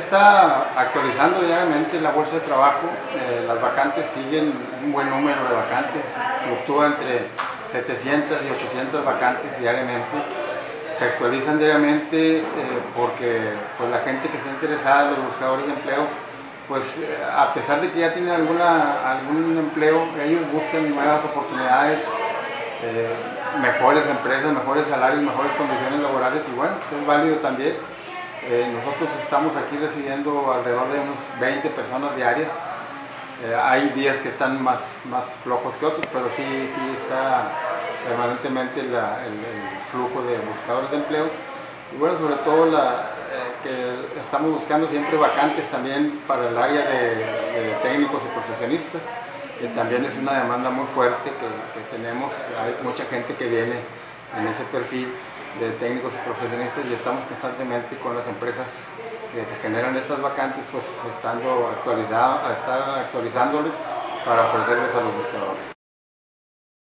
está actualizando diariamente la bolsa de trabajo, eh, las vacantes siguen un buen número de vacantes, fluctúa entre 700 y 800 vacantes diariamente, se actualizan diariamente eh, porque pues, la gente que está interesada, los buscadores de empleo, pues eh, a pesar de que ya tienen alguna, algún empleo, ellos buscan nuevas oportunidades, mejores empresas, mejores salarios, mejores condiciones laborales y bueno, eso es válido también. Eh, nosotros estamos aquí recibiendo alrededor de unos 20 personas diarias. Eh, hay días que están más, más flojos que otros, pero sí, sí está permanentemente el, flujo de buscadores de empleo. Y bueno, sobre todo la, eh, que estamos buscando siempre vacantes también para el área de, técnicos y profesionistas, que también es una demanda muy fuerte que, que tenemos. Hay mucha gente que viene en ese perfil de técnicos y profesionistas y estamos constantemente con las empresas que generan estas vacantes, pues estando actualizado, estar actualizándoles para ofrecerles a los buscadores.